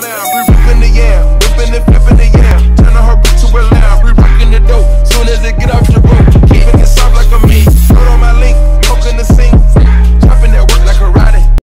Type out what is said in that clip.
now.